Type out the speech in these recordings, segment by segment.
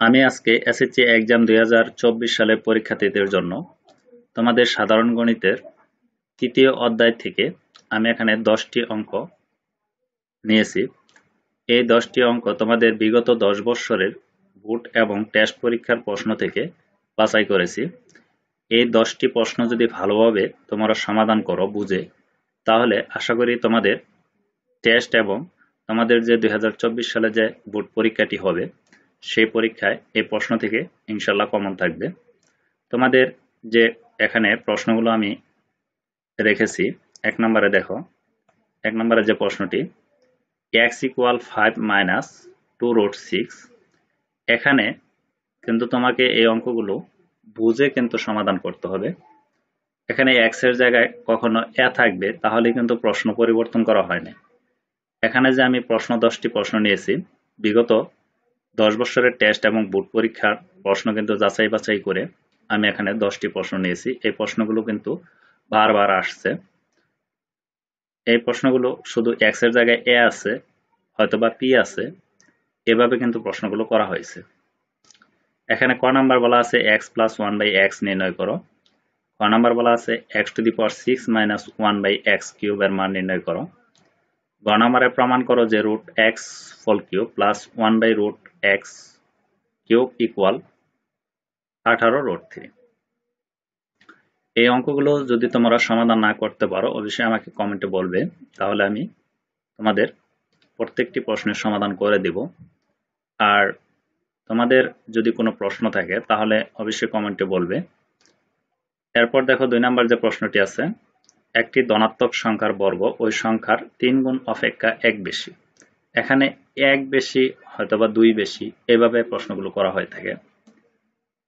আমি আজকে SSC exam দুই সালের পরীক্ষার্থীদের জন্য তোমাদের সাধারণ গণিতের তৃতীয় অধ্যায় থেকে আমি এখানে দশটি অঙ্ক নিয়েছি। এই দশটি অঙ্ক তোমাদের বিগত দশ বৎসরের বুট এবং টেস্ট পরীক্ষার প্রশ্ন থেকে বাছাই করেছি। এই দশটি প্রশ্ন যদি ভালোভাবে তোমরা সমাধান করো, বুঝে, তাহলে আশা করি তোমাদের টেস্ট এবং তোমাদের যে দুই হাজার চব্বিশ সালে যে বোর্ড পরীক্ষাটি হবে সেই পরীক্ষায় এই প্রশ্ন থেকে ইনশাল্লাহ কমন থাকবে। তোমাদের যে এখানে প্রশ্নগুলো আমি রেখেছি, এক নম্বরে দেখো, এক নম্বরে যে প্রশ্নটি x equal five minus two root six এখানে কিন্তু তোমাকে এই অঙ্কগুলো বুঝে কিন্তু সমাধান করতে হবে। এখানে এক্সের জায়গায় কখনো এ থাকবে, তাহলে কিন্তু প্রশ্ন পরিবর্তন করা হয়নি। এখানে যে আমি প্রশ্ন দশটি প্রশ্ন নিয়েছি, বিগত দশ বছরের টেস্ট এবং বুট পরীক্ষার প্রশ্ন কিন্তু যাচাই বাছাই করে আমি এখানে দশটি প্রশ্ন নিয়েছি। এই প্রশ্নগুলো কিন্তু বারবার আসছে। এই প্রশ্নগুলো শুধু এক্সের জায়গায় এ আছে হয়তো বা পি আছে, এভাবে কিন্তু প্রশ্নগুলো করা হয়েছে। এখানে ক নাম্বার বলা আছে x plus one by x নির্ণয় করো। ক নাম্বার বলা আছে x to the power six minus one by x কিউবের মান নির্ণয় করো। গ নাম্বারে প্রমাণ করো যে root x fall cube plus one by root x cube equal আঠারো রুট থ্রি এই অঙ্কগুলো যদি তোমরা সমাধান না করতে পারো, অবশ্যই আমাকে কমেন্টে বলবে। তাহলে আমি তোমাদের প্রত্যেকটি প্রশ্নের সমাধান করে দিব। আর তোমাদের যদি কোনো প্রশ্ন থাকে, তাহলে অবশ্যই কমেন্টে বলবে। এরপর দেখো দুই নাম্বার যে প্রশ্নটি আছে, একটি ধনাত্মক সংখ্যার বর্গ, ওই সংখ্যার তিন গুণ অপেক্ষা এক বেশি। এখানে এক বেশি, হয়তোবা দুই বেশি, এভাবে প্রশ্নগুলো করা হয়ে থাকে।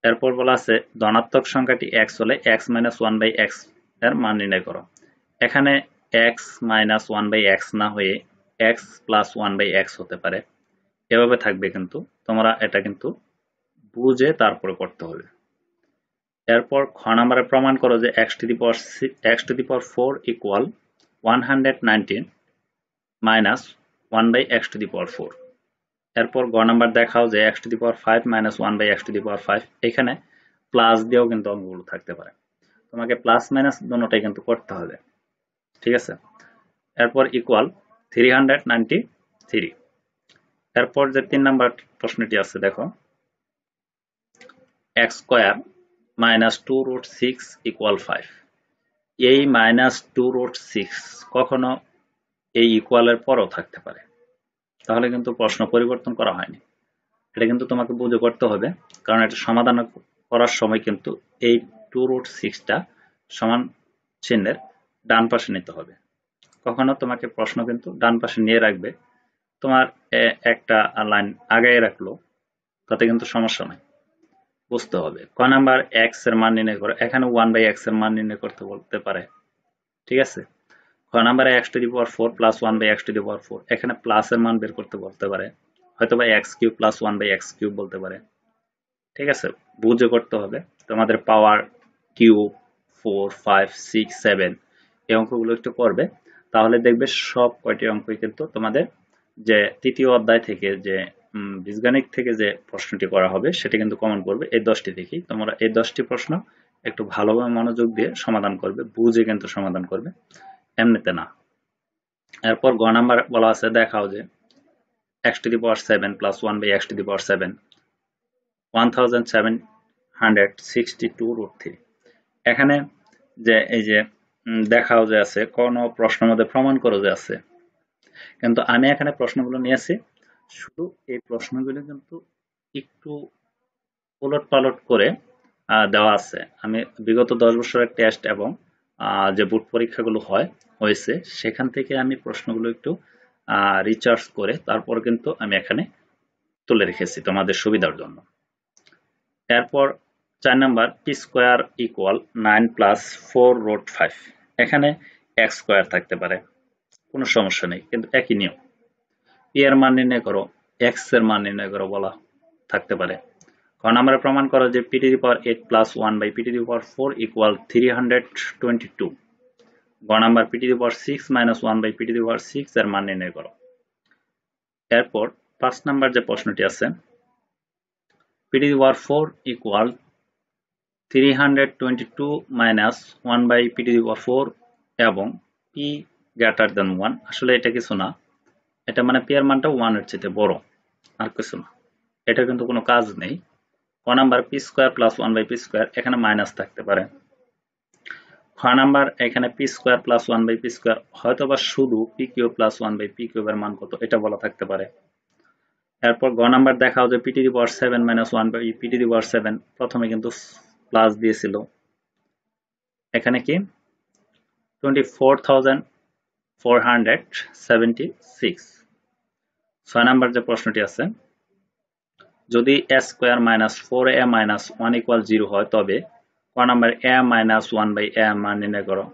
এরপর বলা আছে, ধনাত্মক সংখ্যাটি এক্স হলে এক্স মাইনাস ওয়ান বাই এক্সের মান নির্ণয় করো। এখানে x minus one by x না হয়ে x plus one by x হতে পারে। এভাবে থাকবে কিন্তু, তোমরা এটা কিন্তু বুঝে তারপরে করতে হবে। এরপর খ নাম্বারে প্রমাণ করো যে x to the power x to the power four equal one hundred nineteen minus one by x to the power four এরপর গ নাম্বার দেখাও যে x to the power five minus one by x to the power five এখানে plus দিয়েও কিন্তু অঙ্কগুলো থাকতে পারে। তোমাকে প্লাস মাইনাস দুটোটাই কিন্তু করতে হবে। ঠিক আছে? এরপর equal three hundred ninety three এরপর যে তিন নাম্বার প্রশ্নটি আছে, দেখো। X square minus two root six equal five এই মাইনাস টু রুট সিক্স কখনো এই ইকুয়ালের পরও থাকতে পারে। তাহলে কিন্তু প্রশ্ন পরিবর্তন করা হয়নি। এটা কিন্তু তোমাকে বুঝে করতে হবে, কারণ এটা সমাধান করার সময় কিন্তু এই টু রুট সিক্সটা সমান চিহ্নের ডান পাশে নিতে হবে। কখনো তোমাকে প্রশ্ন কিন্তু ডান পাশে নিয়ে রাখবে, তোমার একটা লাইন আগায় রাখল, তাতে কিন্তু সমস্যা নাই। বুঝতে হবে। ক নাম্বার এক্সের মান নির্ণয় করো। এখানে ওয়ান বাই এক্সের মান নির্ণয় করতে বলতে পারে। ঠিক আছে? ক নাম্বারে x to the power four plus one by x to the power four এখানে প্লাস এর মান বের করতে বলতে পারে। হয়তো বা x cube plus one by x cube বলতে পারে। ঠিক আছে? বুঝে করতে হবে। তোমাদের power cube four five six seven এই অঙ্কগুলো একটু করবে। তাহলে দেখবে সব কয়টি অঙ্কই কিন্তু তোমাদের যে তৃতীয় অধ্যায় থেকে যে বীজগাণিক থেকে যে প্রশ্নটি করা হবে, সেটা কিন্তু কমন করবে। এই দশটি থেকেই তোমরা এই দশটি প্রশ্ন একটু ভালোভাবে মনোযোগ দিয়ে সমাধান করবে, বুঝে কিন্তু সমাধান করবে। এমনিতে না। এরপর গ নাম্বার বলা আছে, দেখাও যে x to the power seven plus one by x to the power seven one thousand seven hundred sixty two root three এখানে যে, এই যে দেখাও যে আছে, কোনো প্রশ্নের মধ্যে প্রমাণ করো যে আছে। কিন্তু আমি এখানে প্রশ্নগুলো নিয়েছি, শুধু এই প্রশ্নগুলো কিন্তু একটু উলট পালট করে দেওয়া আছে। আমি বিগত দশ বছরের টেস্ট এবং যে বুট পরীক্ষাগুলো হয়, হয়েছে, সেখান থেকে আমি প্রশ্নগুলো একটু রিচার্জ করে তারপর কিন্তু আমি এখানে তুলে রেখেছি তোমাদের সুবিধার জন্য। এরপর চার number P square equal nine plus four root five এখানে এক্স স্কোয়ার থাকতে পারে, কোনো সমস্যা নেই, কিন্তু একই নিয়ম। পি এর মান নির্ণয় করো এক্সের মান নির্ণয় করো বলা থাকতে পারে। কারণ আমরা প্রমাণ করো যে P to the power eight plus one by P the power four equal three hundred twenty two গ number P to the power six minus one by P to the power six এর মান নির্ণয় করো। এরপর পাঁচ number যে প্রশ্নটি আছে P to the power four equal three hundred twenty two minus one by P to the power four এবং পি গ্রেটার দেন ওয়ান আসলে এটা কিছু না, এটা মানে পি এর মানটা ওয়ানের চেয়ে বড়, আর কিছু না। এটা কিন্তু কোনো কাজ নেই। ক number P square plus one by P square এখানে মাইনাস থাকতে পারে। খ নাম্বার এখানে P square plus one by P square হয়তো বা শুধু P cube plus one by P কিউবের মান কত, এটা বলা থাকতে পারে। এরপর গ নাম্বার দেখাও যে P to the power seven minus one by P to the power seven প্রথমে কিন্তু প্লাস দিয়েছিল। এখানে কি? Twenty four thousand four hundred seventy six. ছয় নাম্বার যে প্রশ্নটি আছে যদি A square minus four A minus one equal zero হয়, তবে ক number A minus one by A মান নির্ণয় করো।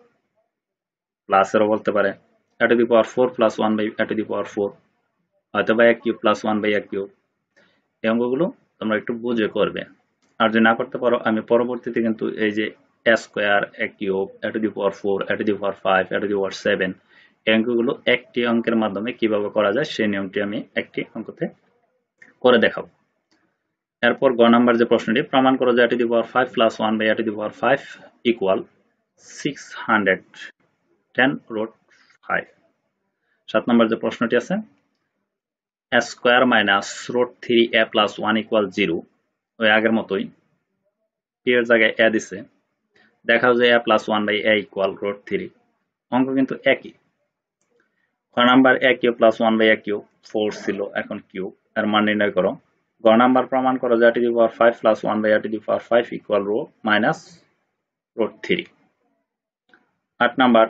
প্লাসেরও বলতে পারে A to the power four plus one by A to the power four হয়তো বা A cube plus one by A cube এই অঙ্কগুলো তোমরা একটু বুঝে করবে। আর যদি না করতে পারো, আমি পরবর্তীতে কিন্তু এই যে A square A cube A to the power four A to the power five A to the power seven এই অঙ্কগুলো একটি অঙ্কের মাধ্যমে কীভাবে করা যায়, সেই নিয়মটি আমি একটি অঙ্কতে করে দেখাবো। এরপর গ নাম্বার যে প্রশ্নটি, প্রমাণ করো যে A to the power five plus one by A to the power five equal six hundred ten root five সাত নম্বর যে প্রশ্নটি আছে square minus root three A plus one equal zero ওই আগের মতোই এর জায়গায় এ দিছে, দেখাও যে A plus one by A equal root three অঙ্ক কিন্তু একই। খ number A cube plus one by A cube four ছিল, এখন কিউ এর মান নির্ণয় করো। গ নাম্বার প্রমাণ করো যে to the power five plus one by to the power five equal rho minus root three আট number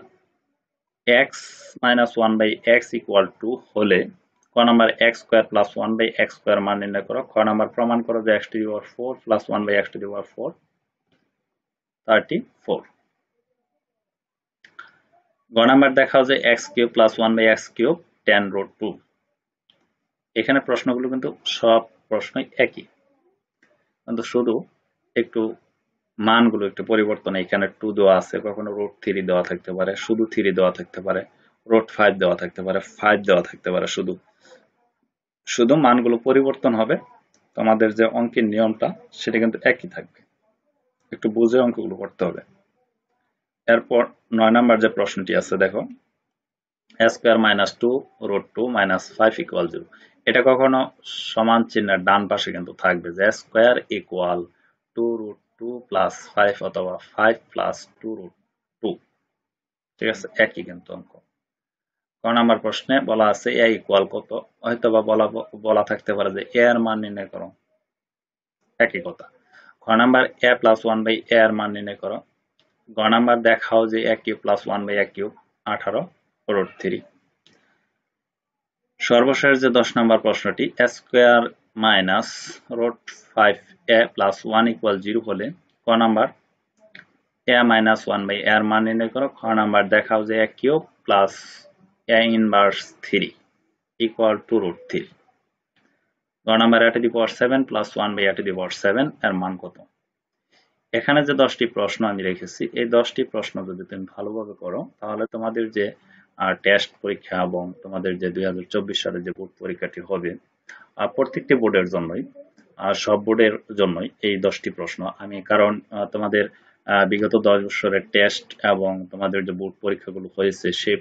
x minus one by x equal to হলে ক number x square plus one by x square মান নির্ণয় করো। খ number প্রমাণ করো যে x to the power four plus one by x to the power four thirty four গ নাম্বার দেখাও যে x cube plus one by x cube ten root two এখানে প্রশ্নগুলো কিন্তু সব প্রশ্নই একই। কিন্তু শুধু একটু মানগুলো একটু পরিবর্তন এখানে টু দেওয়া আছে, কখনো রোড থ্রি দেওয়া থাকতে পারে, শুধু থ্রি দেওয়া থাকতে পারে রোড ফাইভ দেওয়া থাকতে পারে ফাইভ দেওয়া থাকতে পারে, শুধু। শুধু মানগুলো পরিবর্তন হবে, তোমাদের যে অঙ্কের নিয়মটা, সেটা কিন্তু একই থাকবে। একটু বুঝে অঙ্কগুলো করতে হবে। এরপর নয় নাম্বার যে প্রশ্নটি আছে, দেখো square minus two root two minus five equal zero এটা কখনো সমান চিহ্নের ডান পাশে কিন্তু থাকবে, যে square equal to root two plus five অথবা five plus two root two ঠিক আছে? একই কিন্তু অঙ্ক। ক নাম্বার প্রশ্নে বলা আছে এ ইকুয়াল কত? হয়তো বা, বলা বলা থাকতে পারে যে এ এর মান নির্ণয় করো। একই কথা। খ number a plus one by a এর মান নির্ণয় করো। গ নাম্বার দেখাও যে এক কিউব প্লাস ওয়ান বাই এক কিউব আঠারো রোড থ্রি সর্বশেষ যে দশ নম্বর প্রশ্নটি square minus root five a plus one equal zero হলে ক number? A minus one by এর মান নির্ণয় করো। খ নাম্বার দেখাও যে এক cube plus a inverse three equal to root three গ number a to the power seven plus one by a to the power seven এর মান কত? এখানে যে দশটি প্রশ্ন আমি রেখেছি, এই দশটি প্রশ্ন যদি তুমি ভালোভাবে করো, তাহলে তোমাদের যে টেস্ট পরীক্ষা এবং তোমাদের যে দুই সালে যে বোর্ড পরীক্ষাটি হবে প্রত্যেকটি বোর্ডের জন্যই সব বোর্ডের জন্যই এই দশটি প্রশ্ন। আমি কারণ তোমাদের বিগত দশ বছরের টেস্ট এবং তোমাদের যে বোর্ড পরীক্ষাগুলো হয়েছে সেই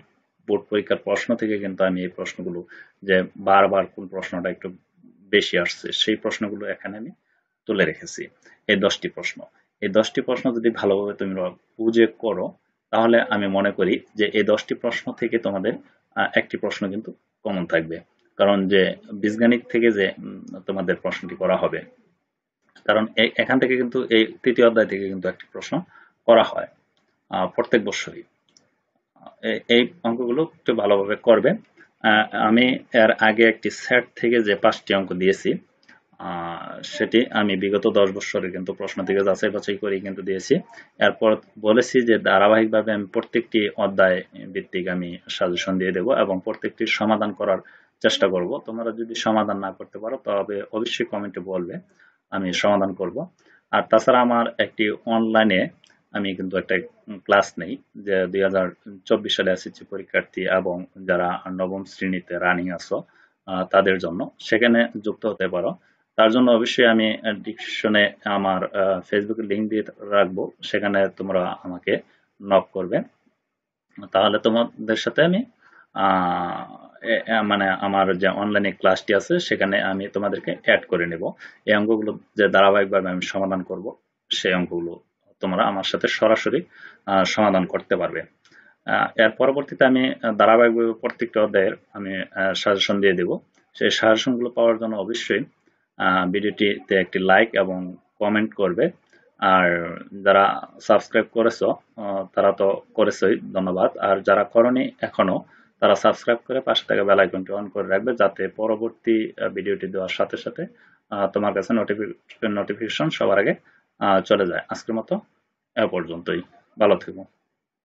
বোর্ড পরীক্ষার প্রশ্ন থেকে কিন্তু আমি এই প্রশ্নগুলো যে বারবার কোন প্রশ্নটা একটু বেশি আসছে, সেই প্রশ্নগুলো এখানে আমি তুলে রেখেছি। এই দশটি প্রশ্ন। এই দশটি প্রশ্ন যদি ভালোভাবে তুমি বুঝে করো তাহলে আমি মনে করি যে এই দশটি প্রশ্ন থেকে তোমাদের একটি প্রশ্ন কিন্তু কমন থাকবে। কারণ যে বীজগণিত থেকে যে তোমাদের প্রশ্নটি করা হবে, কারণ এখান থেকে কিন্তু এই তৃতীয় অধ্যায় থেকে কিন্তু একটি প্রশ্ন করা হয় প্রত্যেক বছরই এই অঙ্কগুলো একটু ভালোভাবে করবে। আমি এর আগে একটি সেট থেকে যে পাঁচটি অঙ্ক দিয়েছি সেটি আমি বিগত দশ বছরের কিন্তু প্রশ্ন থেকে যাচাই বাছাই করে কিন্তু দিয়েছি। এরপর বলেছি যে ধারাবাহিকভাবে আমি প্রত্যেকটি অধ্যায় ভিত্তিক আমি সাজেশন দিয়ে দেব এবং প্রত্যেকটির সমাধান করার চেষ্টা করব। তোমরা যদি সমাধান না করতে পারো, তবে অবশ্যই কমেন্টে বলবে, আমি সমাধান করব। আর তাছাড়া আমার একটি অনলাইনে আমি কিন্তু একটা ক্লাস নেই, যে দুই হাজার চব্বিশ সালে এসএসসি পরীক্ষার্থী এবং যারা নবম শ্রেণীতে রানিং আছো তাদের জন্য। সেখানে যুক্ত হতে পারো। তার জন্য অবশ্যই আমি ডিসক্রিপশনে আমার ফেসবুকে লিঙ্ক দিয়ে রাখব। সেখানে তোমরা আমাকে নক করবে। তাহলে তোমাদের সাথে আমি মানে আমার যে অনলাইনে ক্লাসটি আছে, সেখানে আমি তোমাদেরকে অ্যাড করে নেব। এই অঙ্কগুলো যে ধারাবাহিকভাবে আমি সমাধান করব, সেই অঙ্কগুলো তোমরা আমার সাথে সরাসরি সমাধান করতে পারবে। এর পরবর্তীতে আমি ধারাবাহিকভাবে প্রত্যেকটা অধ্যায়ের আমি সাজেশন দিয়ে দেব। সেই সাজেশনগুলো পাওয়ার জন্য অবশ্যই ভিডিওটিতে একটি লাইক এবং কমেন্ট করবে। আর যারা সাবস্ক্রাইব করেছ তারা তো করেছই, ধন্যবাদ। আর যারা করনি এখনও, তারা সাবস্ক্রাইব করে পাশে থাকা বেল আইকনটি অন করে রাখবে, যাতে পরবর্তী ভিডিওটি দেওয়ার সাথে সাথে তোমার কাছে নোটিফিকেশন সবার আগে চলে যায়। আজকের মতো এ পর্যন্তই। ভালো থেকো।